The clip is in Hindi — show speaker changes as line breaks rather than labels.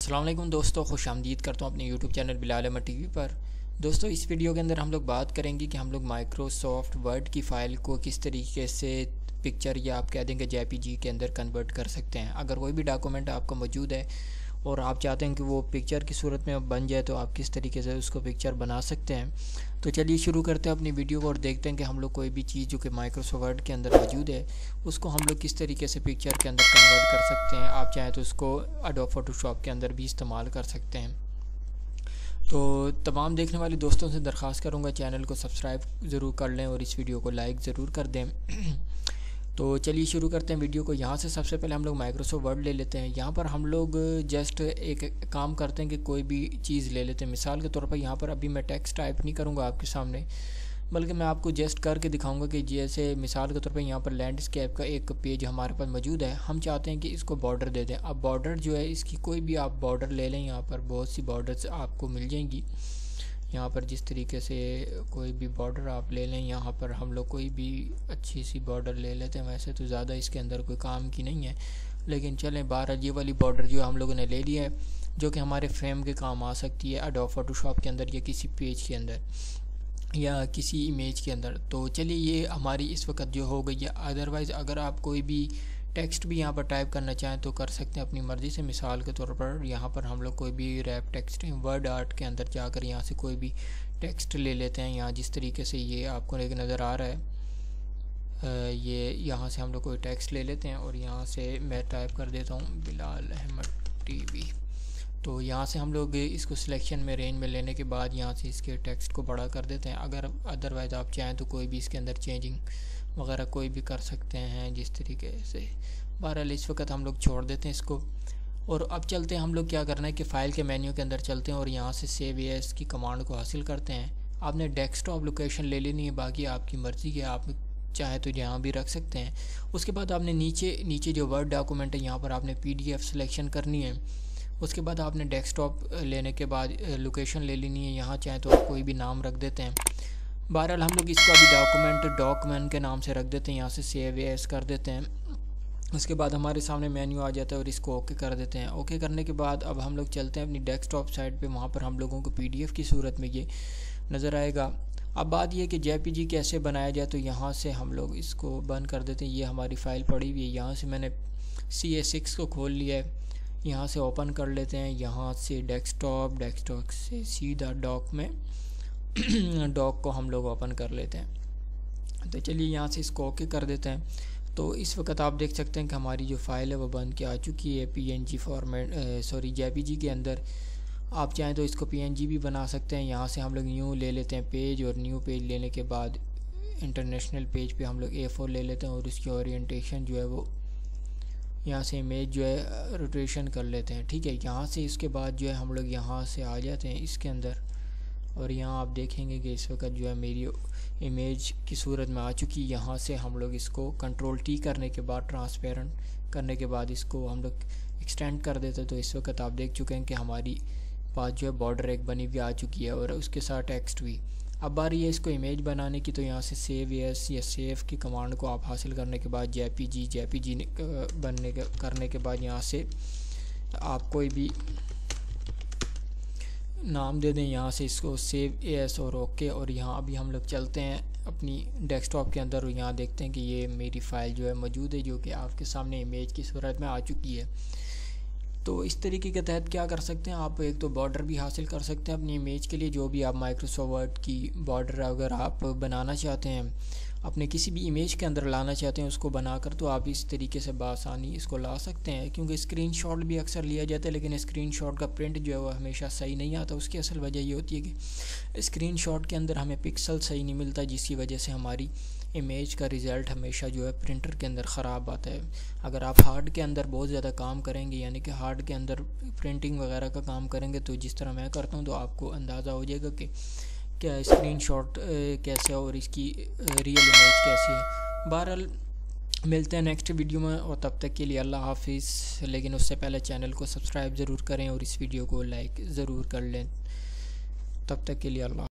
अल्लाम दोस्तों, खुश आमदीद करता हूँ अपने YouTube channel Bilal Ahmed T पर। दोस्तों, इस वीडियो के अंदर हम लोग बात करेंगे कि हम लोग माइक्रोसॉफ्ट वर्ड की फ़ाइल को किस तरीके से पिक्चर या आप कह देंगे JPG के अंदर कन्वर्ट कर सकते हैं। अगर कोई भी डॉक्यूमेंट आपका मौजूद है और आप चाहते हैं कि वो पिक्चर की सूरत में बन जाए तो आप किस तरीके से उसको पिक्चर बना सकते हैं? तो चलिए शुरू करते हैं अपनी वीडियो को और देखते हैं कि हम लोग कोई भी चीज़ जो कि माइक्रोसॉफ्ट के अंदर मौजूद है, उसको हम लोग किस तरीके से पिक्चर के अंदर कन्वर्ट कर सकते हैं? आप चाहें तो उसको अडो फोटोशॉप के अंदर भी इस्तेमाल कर सकते हैं। तो तमाम देखने वाले दोस्तों से दरख्वास्त करूँगा, चैनल को सब्सक्राइब ज़रूर कर लें और इस वीडियो को लाइक ज़रूर कर दें। तो चलिए शुरू करते हैं वीडियो को। यहाँ से सबसे पहले हम लोग माइक्रोसॉफ्ट वर्ड ले लेते हैं। यहाँ पर हम लोग जस्ट एक काम करते हैं कि कोई भी चीज़ ले लेते हैं। मिसाल के तौर पर यहाँ पर अभी मैं टेक्स्ट टाइप नहीं करूँगा आपके सामने, बल्कि मैं आपको जस्ट करके दिखाऊँगा कि जैसे मिसाल के तौर पर यहाँ पर लैंडस्केप का एक पेज हमारे पास मौजूद है। हम चाहते हैं कि इसको बॉर्डर दे दें। अब बॉर्डर जो है, इसकी कोई भी आप बॉर्डर ले लें। यहाँ पर बहुत सी बॉर्डर्स आपको मिल जाएँगी। यहाँ पर जिस तरीके से कोई भी बॉर्डर आप ले लें, यहाँ पर हम लोग कोई भी अच्छी सी बॉर्डर ले लेते हैं। वैसे तो ज़्यादा इसके अंदर कोई काम की नहीं है। लेकिन चलें बारह ये वाली बॉर्डर जो हम लोगों ने ले लिया है, जो कि हमारे फ्रेम के काम आ सकती है अडो फोटोशॉप के अंदर या किसी पेज के अंदर या किसी इमेज के अंदर। तो चलिए ये हमारी इस वक्त जो हो गई है। अदरवाइज़ अगर आप कोई भी टेक्स्ट भी यहाँ पर टाइप करना चाहें तो कर सकते हैं अपनी मर्ज़ी से। मिसाल के तौर पर यहाँ पर हम लोग कोई भी रैप टेक्स्ट, वर्ड आर्ट के अंदर जाकर यहाँ से कोई भी टेक्स्ट ले लेते हैं। यहाँ जिस तरीके से ये आपको एक नज़र आ रहा है ये यहाँ से हम लोग कोई टेक्स्ट ले लेते हैं और यहाँ से मैं टाइप कर देता हूँ बिलाल अहमद टीवी। तो यहाँ से हम लोग इसको सिलेक्शन में, रेंज में लेने के बाद यहाँ से इसके टेक्स्ट को बड़ा कर देते हैं। अगर अदरवाइज़ आप चाहें तो कोई भी इसके अंदर चेंजिंग वगैरह कोई भी कर सकते हैं जिस तरीके से। बहरहाल इस वक्त हम लोग छोड़ देते हैं इसको। और अब चलते हैं हम लोग क्या करना है कि फ़ाइल के मेन्यू के अंदर चलते हैं और यहाँ से सेव एस की कमांड को हासिल करते हैं। आपने डेस्कटॉप लोकेशन ले लेनी है, बाकी आपकी मर्ज़ी है, आप चाहे तो यहाँ भी रख सकते हैं। उसके बाद आपने नीचे नीचे जो वर्ड डॉक्यूमेंट है, यहाँ पर आपने पीडीएफ सिलेक्शन करनी है। उसके बाद आपने डेस्कटॉप लेने के बाद लोकेशन ले लेनी है। यहाँ चाहे तो आप कोई भी नाम रख देते हैं। बहरहाल हम लोग इसको अभी डॉक्यूमेंट डॉक्यूमेंट के नाम से रख देते हैं, यहाँ से सेव एस कर देते हैं। उसके बाद हमारे सामने मेन्यू आ जाता है और इसको ओके कर देते हैं। ओके करने के बाद अब हम लोग चलते हैं अपनी डेस्कटॉप साइट पे। वहाँ पर हम लोगों को पीडीएफ की सूरत में ये नज़र आएगा। अब बात यह कि जे कैसे बनाया जाए तो यहाँ से हम लोग इसको बंद कर देते हैं। ये हमारी फ़ाइल पड़ी हुई है। यहाँ से मैंने सी ए सिक्स को खोल लिया है। यहाँ से ओपन कर लेते हैं। यहाँ से डेस्कटॉप डेस्कटॉप से सीधा डॉक में डॉक को हम लोग ओपन कर लेते हैं। तो चलिए यहाँ से इसको ओके कर देते हैं। तो इस वक्त आप देख सकते हैं कि हमारी जो फ़ाइल है वो बन के आ चुकी है पीएनजी फॉर्मेट सॉरी जेपीजी के अंदर। आप चाहें तो इसको पीएनजी भी बना सकते हैं। यहाँ से हम लोग न्यू ले लेते हैं पेज और न्यू पेज लेने के बाद इंटरनेशनल पेज पे हम लोग ए फोर ले लेते हैं और उसकी ओरिएंटेशन जो है वो यहाँ से इमेज जो है रोटेशन कर लेते हैं। ठीक है, यहाँ से इसके बाद जो है हम लोग यहाँ से आ जाते हैं इसके अंदर। और यहाँ आप देखेंगे कि इस वक्त जो है मेरी इमेज की सूरत में आ चुकी है। यहाँ से हम लोग इसको कंट्रोल टी करने के बाद ट्रांसपेरेंट करने के बाद इसको हम लोग एक्सटेंड कर देते तो इस वक्त आप देख चुके हैं कि हमारी पास जो है बॉर्डर एक बनी हुई आ चुकी है और उसके साथ टेक्स्ट भी। अब बारी है इसको इमेज बनाने की। तो यहाँ से सेव यस या सेव की कमांड को आप हासिल करने के बाद जे पी जी बनने के, करने के बाद यहाँ से आप कोई भी नाम दे दें यहाँ से इसको सेव एस और ओके और यहाँ अभी हम लोग चलते हैं अपनी डेस्कटॉप के अंदर और यहाँ देखते हैं कि ये मेरी फ़ाइल जो है मौजूद है जो कि आपके सामने इमेज की सूरत में आ चुकी है। तो इस तरीके के तहत क्या कर सकते हैं? आप एक तो बॉर्डर भी हासिल कर सकते हैं अपनी इमेज के लिए, जो भी आप माइक्रोसॉफ्ट वर्ड की बॉर्डर अगर आप बनाना चाहते हैं अपने किसी भी इमेज के अंदर लाना चाहते हैं, उसको बनाकर तो आप इस तरीके से बसानी इसको ला सकते हैं। क्योंकि स्क्रीनशॉट भी अक्सर लिया जाता है, लेकिन स्क्रीनशॉट का प्रिंट जो है वो हमेशा सही नहीं आता। उसकी असल वजह ये होती है कि स्क्रीनशॉट के अंदर हमें पिक्सल सही नहीं मिलता, जिसकी वजह से हमारी इमेज का रिज़ल्ट हमेशा जो है प्रिंटर के अंदर ख़राब आता है। अगर आप हार्ड के अंदर बहुत ज़्यादा काम करेंगे, यानी कि हार्ड के अंदर प्रिंटिंग वगैरह का काम करेंगे तो जिस तरह मैं करता हूँ तो आपको अंदाज़ा हो जाएगा कि क्या स्क्रीनशॉट कैसे है और इसकी रियल इमेज कैसी है। बहरहाल, मिलते हैं नेक्स्ट वीडियो में और तब तक के लिए अल्लाह हाफिज़। लेकिन उससे पहले चैनल को सब्सक्राइब ज़रूर करें और इस वीडियो को लाइक ज़रूर कर लें। तब तक के लिए अल्लाह